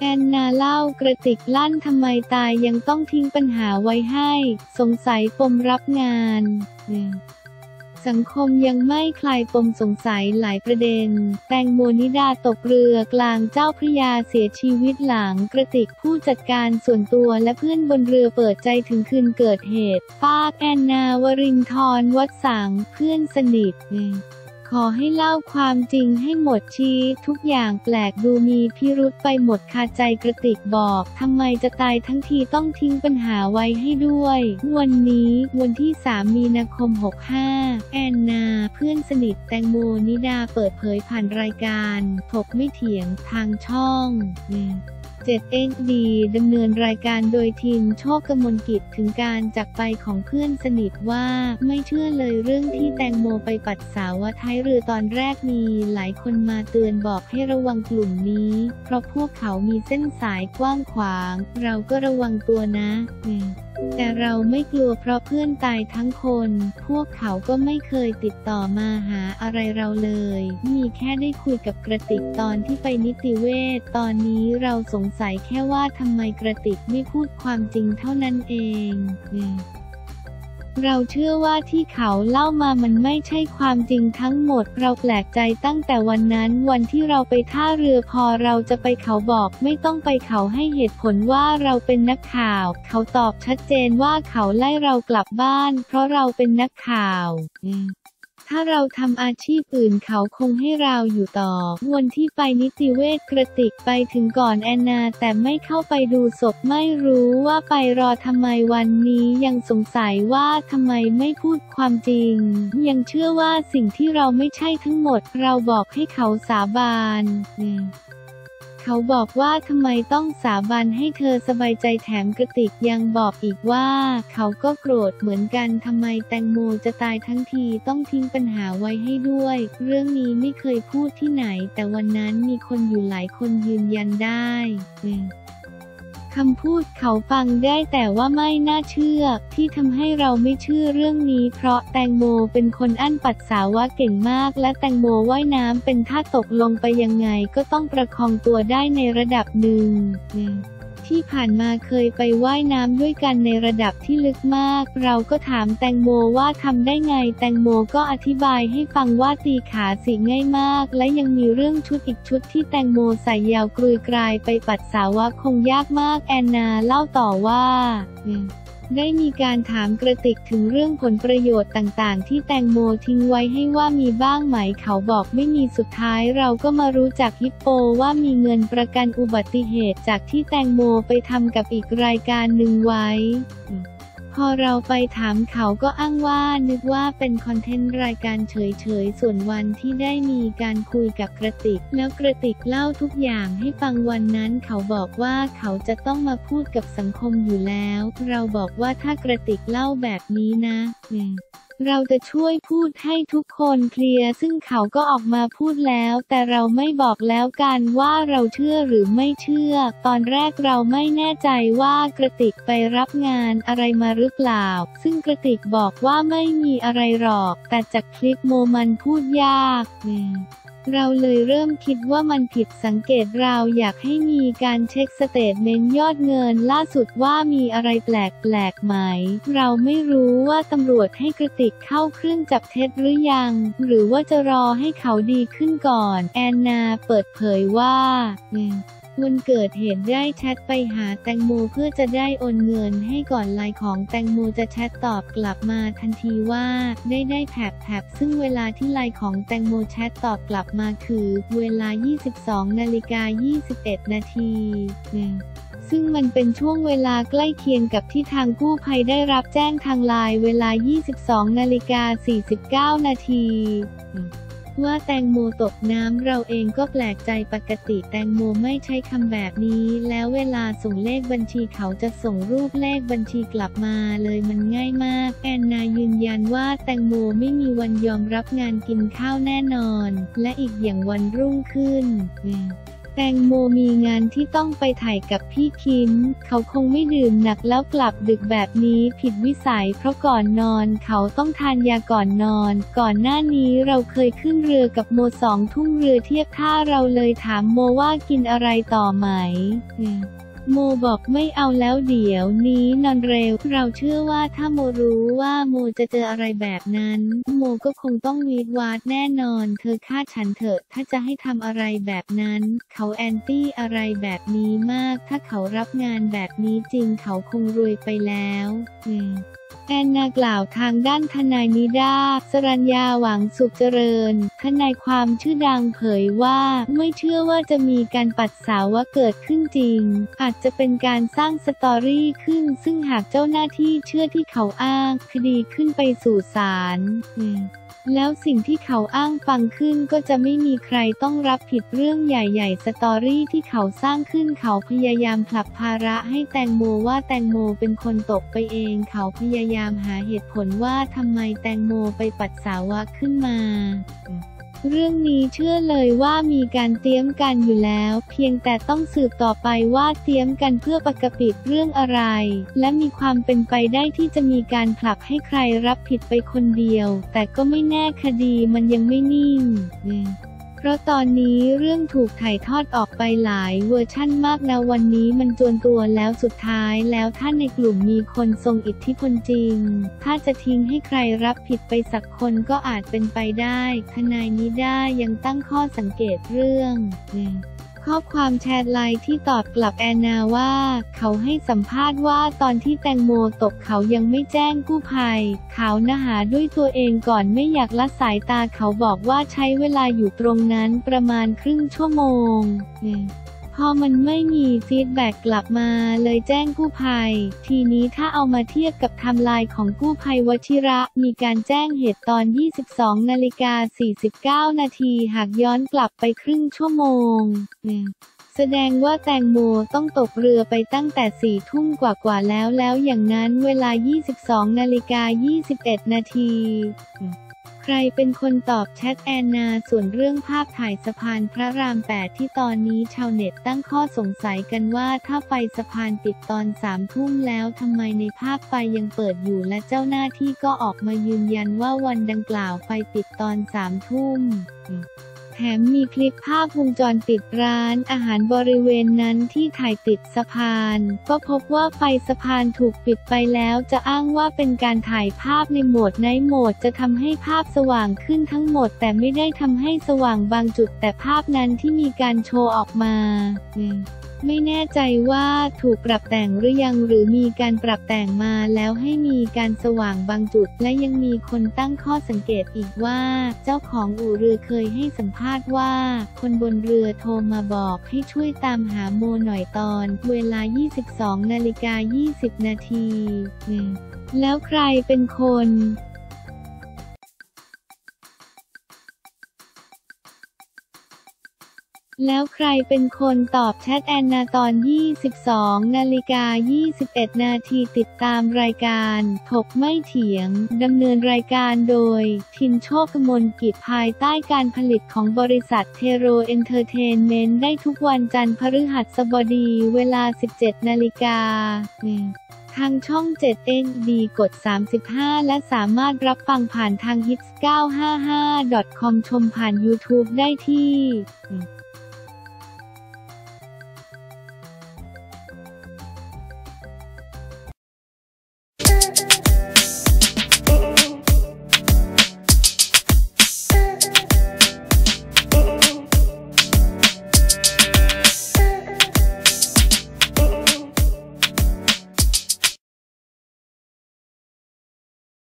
แอนนาเล่ากระติกลั่นทำไมตายยังต้องทิ้งปัญหาไว้ให้ สงสัยปมรับงานเนี่ย สังคมยังไม่คลายปมสงสัยหลายประเด็น แตงโมนิดาตกเรือกลางเจ้าพระยาเสียชีวิตหลังกระติกผู้จัดการส่วนตัวและเพื่อนบนเรือเปิดใจถึงคืนเกิดเหตุป้าแอนนาวรินทร์วัดสังเพื่อนสนิทเอง ขอให้เล่าความจริงให้หมดชี้ทุกอย่างแปลกดูมีพิรุษไปหมดคาใจกระติกบอกทำไมจะตายทั้งทีต้องทิ้งปัญหาไว้ให้ด้วย วันนี้วันที่ 3 มีนาคม 65 แอนนาเพื่อนสนิทแตงโมนิดาเปิดเผยผ่านรายการถกไม่เถียงทางช่อง 7 XD ดำเนินรายการโดยทีมโชคกมลกิจถึงการจากไปของเพื่อนสนิทว่า ไม่เชื่อเลยเรื่องที่แตงโมไปปัสสาวะท้ายเรือตอนแรกมีหลายคนมาเตือนบอกให้ระวังกลุ่มนี้ เพราะพวกเขามีเส้นสายกว้างขวาง เราก็ระวังตัวนะ แต่เราไม่กลัวเพราะเพื่อนตายทั้งคน พวกเขาก็ไม่เคยติดต่อมาหาอะไรเราเลย มีแค่ได้คุยกับกระติกตอนที่ไปนิติเวศ ตอนนี้เราสงสัยแค่ว่าทำไมกระติกไม่พูดความจริงเท่านั้นเองอืม เราเชื่อว่าที่เขาเล่ามามันไม่ใช่ความจริงทั้งหมด เราแปลกใจตั้งแต่วันนั้นวันที่เราไปท่าเรือพอเราจะไปเขาบอกไม่ต้องไปเขาให้เหตุผลว่าเราเป็นนักข่าว เขาตอบชัดเจนว่าเขาไล่เรากลับบ้าน เพราะเราเป็นนักข่าวอืม ถ้าเราทำอาชีพอื่นเขาคงให้เราอยู่ต่อ วันที่ไปนิติเวชกระติกไปถึงก่อนแอนนา แต่ไม่เข้าไปดูศพไม่รู้ว่าไปรอทำไมวันนี้ยังสงสัยว่าทำไมไม่พูดความจริง ยังเชื่อว่าสิ่งที่เราไม่ใช่ทั้งหมด เราบอกให้เขาสาบาน เขาบอกว่าทำไมต้องสาบานให้เธอสบายใจแถมกระติกยังบอกอีกว่า เขาก็โกรธเหมือนกันทำไมแตงโมจะตายทั้งทีต้องทิ้งปัญหาไว้ให้ด้วย เรื่องนี้ไม่เคยพูดที่ไหน แต่วันนั้นมีคนอยู่หลายคนยืนยันได้ คำพูดเขาฟังได้แต่ว่าไม่น่าเชื่อ ที่ทำให้เราไม่เชื่อเรื่องนี้ เพราะแตงโมเป็นคนอั้นปัสสาวะเก่งมาก และแตงโมว่ายน้ำเป็นท่าตกลงไปยังไงก็ต้องประคองตัวได้ในระดับหนึ่ง ที่ผ่านมาเคยไปว่ายน้ำด้วยกันในระดับที่ลึกมาก เราก็ถามแตงโมว่าทำได้ไง แตงโมก็อธิบายให้ฟังว่าตีขาสิง่ายมาก และยังมีเรื่องชุดอีกชุดที่แตงโมใส่ยาวกรุยกรายไปปัดสาวะคงยากมากแอนนาเล่าต่อว่า ได้มีการถามกระติกถึงเรื่องผลประโยชน์ต่างๆ ที่แตงโมทิ้งไว้ให้ว่ามีบ้างไหมเขาบอกไม่มีสุดท้ายเราก็มารู้จากฮิปโปว่ามีเงินประกันอุบัติเหตุจากที่แตงโมไปทำกับอีกรายการหนึ่งไว้ พอเราไปถามเขาก็อ้างว่านึกว่าเป็นคอนเทนต์รายการเฉยๆ ส่วนวันที่ได้มีการคุยกับกระติก แล้วกระติกเล่าทุกอย่างให้ฟังวันนั้นเขาบอกว่าเขาจะต้องมาพูดกับสังคมอยู่แล้ว เราบอกว่าถ้ากระติกเล่าแบบนี้นะ เราจะช่วยพูดให้ทุกคนเคลียร์ซึ่งเขาก็ออกมาพูดแล้ว แต่เราไม่บอกแล้วกันว่าเราเชื่อหรือไม่เชื่อ ตอนแรกเราไม่แน่ใจว่ากระติกไปรับงานอะไรมาหรือเปล่า ซึ่งกระติกบอกว่าไม่มีอะไรหรอก แต่จากคลิปโมมันพูดยากอืม เราเลยเริ่มคิดว่ามันผิดสังเกตเราอยากให้มีการเช็ค statement ยอดเงินล่าสุดว่ามีอะไรแปลกแปลกไหม เราไม่รู้ว่าตำรวจให้กระติกเข้าเครื่องจับเท็จหรือยัง หรือว่าจะรอให้เขาดีขึ้นก่อน แอนนาเปิดเผยว่า วันเกิดเหตุได้แชทไปหาแตงโมเพื่อจะได้โอนเงินให้ก่อนไลน์ของแตงโมจะแชทตอบกลับมาทันทีว่า ได้ได้แป๊บแป๊บซึ่งเวลาที่ไลน์ของแตงโมแชทตอบกลับมาคือ เวลา 22นาฬิกา21 นาทีซึ่งมันเป็นช่วงเวลาใกล้เคียงกับที่ทางกู้ภัยได้รับแจ้งทางไลน์เวลา 22นาฬิกา49 นาที ว่าแตงโมตกน้ำเราเองก็แปลกใจปกติแตงโมไม่ใช้คำแบบนี้ แล้วเวลาส่งเลขบัญชีเขาจะส่งรูปเลขบัญชีกลับมาเลยมันง่ายมาก แอนนายืนยันว่าแตงโมไม่มีวันยอมรับงานกินข้าวแน่นอน และอีกอย่างวันรุ่งขึ้นอ แตงโมมีงานที่ต้องไปถ่ายกับพี่คิม เขาคงไม่ดื่มหนักแล้วกลับดึกแบบนี้ผิดวิสัยเพราะก่อนนอนเขาต้องทานยาก่อนนอน ก่อนหน้านี้เราเคยขึ้นเรือกับโมสองทุ่งเรือเทียบท่าเราเลยถามโมว่ากินอะไรต่อไหมอืม โมบอกไม่เอาแล้วเดี๋ยวนี้นอนเร็ว เราเชื่อว่าถ้าโมรู้ว่าโมจะเจออะไรแบบนั้น โมก็คงต้องวีดวาดแน่นอน เธอฆ่าฉันเถอะ ถ้าจะให้ทำอะไรแบบนั้น เขาแอนตี้อะไรแบบนี้มาก ถ้าเขารับงานแบบนี้จริงเขาคงรวยไปแล้ว อืม แอนนากล่าวทางด้านทนายนิดา สรัญญาหวังสุขเจริญ ทนายความชื่อดังเผยว่าไม่เชื่อว่าจะมีการปัดสาวว่าเกิดขึ้นจริง อาจจะเป็นการสร้าง story ขึ้น ซึ่งหากเจ้าหน้าที่เชื่อที่เขาอ้าง คดีขึ้นไปสู่ศาลอืม แล้วสิ่งที่เขาอ้างฟังขึ้นก็จะไม่มีใครต้องรับผิดเรื่องใหญ่ๆ story ที่เขาสร้างขึ้นเขาพยายามผลักภาระให้แตงโมว่าแตงโมเป็นคนตกไปเอง เขาพยายามหาเหตุผลว่าทำไมแตงโมไปปัสสาวะขึ้นมา เรื่องนี้เชื่อเลยว่ามีการเตรียมกันอยู่แล้ว เพียงแต่ต้องสืบต่อไปว่าเตรียมกันเพื่อปกปิดเรื่องอะไร และมีความเป็นไปได้ที่จะมีการผลักให้ใครรับผิดไปคนเดียว แต่ก็ไม่แน่คดีมันยังไม่นิ่ง เพราะตอนนี้เรื่องถูกถ่ายทอดออกไปหลายเวอร์ชั่นมากนะวันนี้มันจวนตัวแล้วสุดท้ายแล้วถ้าในกลุ่มมีคนทรงอิทธิพลจริง ถ้าจะทิ้งให้ใครรับผิดไปสักคนก็อาจเป็นไปได้ ทนายนิด้ายังตั้งข้อสังเกตเรื่องอืม ข้อความแชทไลน์ที่ตอบกลับแอนนาว่า เขาให้สัมภาษณ์ว่าตอนที่แตงโมตกเขายังไม่แจ้งกู้ภัย เขานะหาด้วยตัวเองก่อนไม่อยากละสายตาเขาบอกว่าใช้เวลาอยู่ตรงนั้นประมาณครึ่งชั่วโมง พอมันไม่มี feedback กลับมาเลยแจ้งกู้ภัย ทีนี้ถ้าเอามาเทียบกับไทม์ไลน์ของกู้ภัยวชิระ มีการแจ้งเหตุตอน 22 นาฬิกา 49 นาทีหากย้อนกลับไปครึ่งชั่วโมงแสดงว่าแตงโมต้องตกเรือไปตั้งแต่สี่ทุ่มกว่าๆแล้วแล้วอย่างนั้นเวลา 22 นาฬิกา 21 นาที ใครเป็นคนตอบแชทแอนนาส่วนเรื่องภาพถ่ายสะพานพระราม 8 ที่ตอนนี้ชาวเน็ตตั้งข้อสงสัยกันว่าถ้าไฟสะพานปิดตอนสามทุ่มแล้วทำไมในภาพไฟยังเปิดอยู่และเจ้าหน้าที่ก็ออกมายืนยันว่าวันดังกล่าวไฟปิดตอนสามทุ่มอืม แถมมีคลิปภาพวงจรปิดร้านอาหารบริเวณนั้นที่ถ่ายติดสะพาน ก็พบว่าไฟสะพานถูกปิดไปแล้วจะอ้างว่าเป็นการถ่ายภาพในโหมดไนท์โหมดจะทำให้ภาพสว่างขึ้นทั้งหมด แต่ไม่ได้ทำให้สว่างบางจุดแต่ภาพนั้นที่มีการโชว์ออกมา ไม่แน่ใจว่าถูกปรับแต่งหรือยังหรือมีการปรับแต่งมาแล้วให้มีการสว่างบางจุด และยังมีคนตั้งข้อสังเกตอีกว่า เจ้าของอู่เรือเคยให้สัมภาษณ์ว่า คนบนเรือโทรมาบอกให้ช่วยตามหาโมหน่อยตอน เวลา 22นาฬิกา20 นาทีแล้วใครเป็นคน แล้วใครเป็นคนตอบแชทแอนนาตอน 22 นาฬิกา 21 นาทีติดตามรายการถกไม่เถียง ดำเนินรายการโดย ทินโชคกมลกิจภายใต้การผลิตของบริษัทเทโรเอนเตอร์เทนเมนต์ได้ทุกวันจันทร์พฤหัสบดีเวลา 17 นาฬิกาทางช่อง7 ND กด 35 และสามารถรับฟังผ่านทาง hits955.com ชมผ่าน YouTube ได้ที่